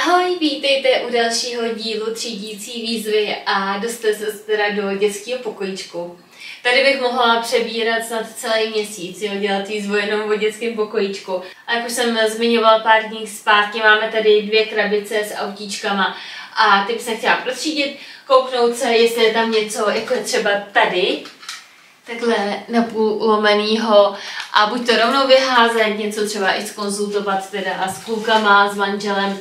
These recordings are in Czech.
Ahoj, vítejte u dalšího dílu třídící výzvy a dostali se teda do dětského pokojíčku. Tady bych mohla přebírat snad celý měsíc, jo, dělat výzvoj jenom o dětském pokojíčku. A jak už jsem zmiňovala pár dní zpátky, máme tady dvě krabice s autíčkama a ty bych se chtěla protřídit, kouknout se, jestli je tam něco, jako je třeba tady, takhle napůl lomenýho a buď to rovnou vyházet, něco třeba i skonzultovat teda s klukama, s manželem,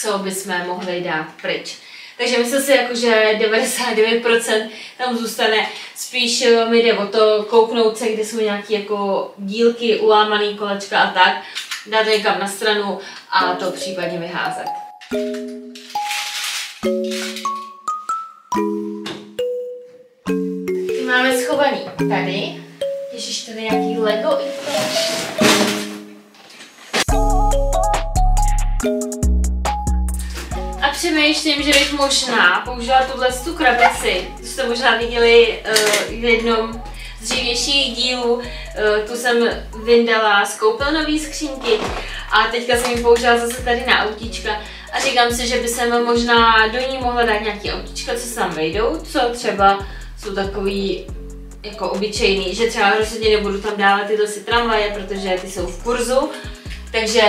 co bychom mohli dát pryč. Takže myslím si, jako, že 99% tam zůstane. Spíš eh, mi jde o to kouknout se, kde jsou nějaké jako dílky, ulámaný kolečka a tak, dát někam na stranu a to případně vyházet. Máme schovaný tady. Ježíš, tady nějaký Lego i to. Přemýšlím, že bych možná použila tuhle tu krabici, tu jste možná viděli uh, v jednom z dřívějších dílů. Uh, tu jsem vyndala z koupelnové skřínky a teďka jsem ji použila zase tady na autíčka a říkám si, že by jsem možná do ní mohla dát nějaký autíčka, co se tam vejdou, co třeba jsou takový jako obyčejný, že třeba rozhodně nebudu tam dávat tyhle si tramvaje, protože ty jsou v kurzu, takže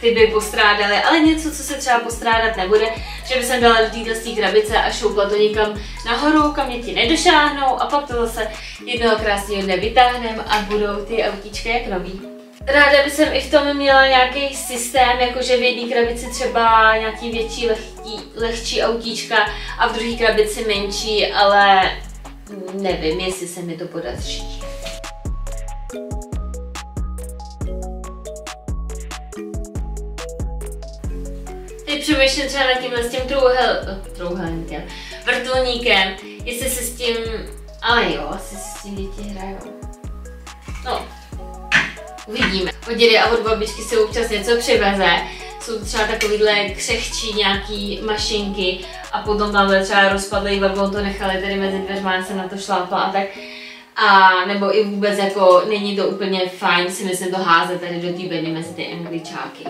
ty by postrádaly, ale něco, co se třeba postrádat nebude, že by jsem dala do této krabice a šoupla to někam nahoru, kam děti nedošáhnou a pak to zase jednoho krásného dne vytáhneme a budou ty autíčka jak nový. Ráda by jsem i v tom měla nějaký systém, jakože v jedné krabici třeba nějaký větší, lehký, lehčí autíčka a v druhé krabici menší, ale nevím, jestli se mi to podaří. Teď přemýšlím třeba nad tímhle s tím trouhel, trouhelníkem, vrtulníkem, jestli se s tím, ale jo, asi s tím děti hrajou. No, uvidíme. Od dědy a od babičky se občas něco přiveze, jsou třeba takovýhle křehčí nějaký mašinky a potom tam třeba rozpadlý vagon to nechali tady mezi dveřma, se na to šlápla a tak. A nebo i vůbec jako není to úplně fajn si myslím to házet tady do té bedny mezi ty angličáky.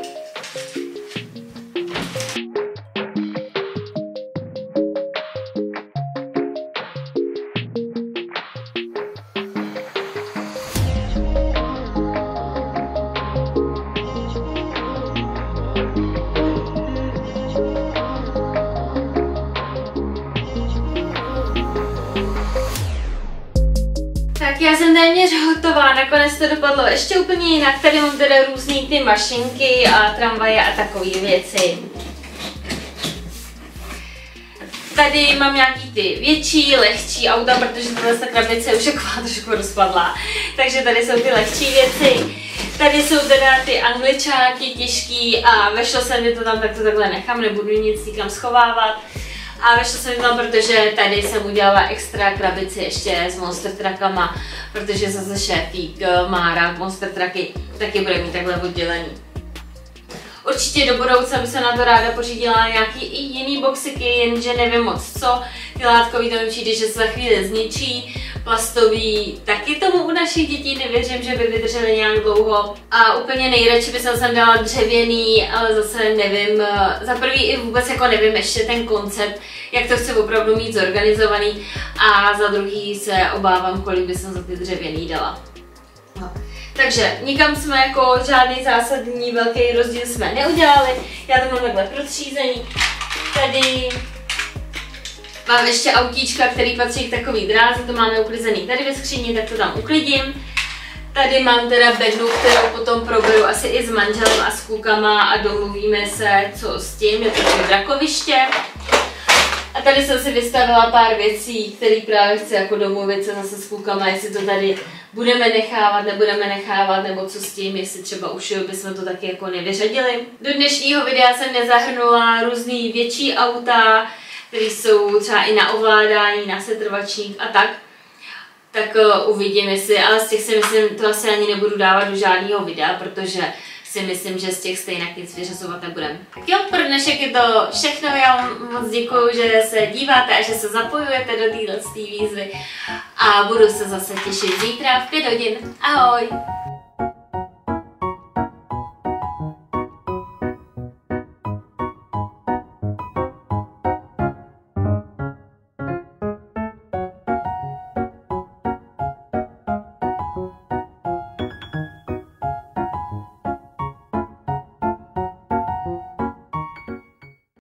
Tak já jsem téměř hotová, nakonec to dopadlo ještě úplně jinak. Tady mám teda různý ty mašinky a tramvaje a takové věci. Tady mám nějaký ty větší, lehčí auta, protože tohle ta krabice už jako trošku rozpadla. Takže tady jsou ty lehčí věci. Tady jsou teda ty angličáky těžký a vešlo se mi to tam, tak to takhle nechám, nebudu nic nikam schovávat. A vešla jsem tam, protože tady jsem udělala extra krabici ještě s monster truckama, protože zase šéfík eh, má rád monster trucky, taky bude mít takhle oddělený. Určitě do budoucna by se na to ráda pořídila nějaký i jiný boxiky, jenže nevím moc co. Ty látkový to mi přijde, že se za chvíli zničí. Plastový taky tomu u našich dětí nevěřím, že by vydrželi nějak dlouho. A úplně nejradši by jsem dala dřevěný, ale zase nevím. Za prvý i vůbec jako nevím ještě ten koncept, jak to chci opravdu mít zorganizovaný. A za druhý se obávám, kolik by jsem za ty dřevěný dala. No. Takže nikam jsme jako žádný zásadní velký rozdíl jsme neudělali. Já to mám takhle protřízení. Tady mám ještě autíčka, který patří k takový dráze, to máme uklizený tady ve skříni, tak to tam uklidím. Tady mám teda bednu, kterou potom proberu asi i s manželem a s klukama a domluvíme se, co s tím, je to drakoviště. A tady jsem si vystavila pár věcí, které právě chci jako domluvit se zase s klukama, jestli to tady budeme nechávat, nebudeme nechávat, nebo co s tím, jestli třeba už bychom to taky jako nevyřadili. Do dnešního videa jsem nezahrnula různý větší auta, které jsou třeba i na ovládání, na setrvačník a tak. Tak uh, uvidím, jestli, ale z těch si myslím, to asi ani nebudu dávat do žádného videa, protože si myslím, že z těch stejně nic vyřazovat nebudeme. Tak jo, pro dnešek je to všechno. Já vám moc děkuji, že se díváte a že se zapojujete do této výzvy. A budu se zase těšit zítra v 5 hodin. Ahoj!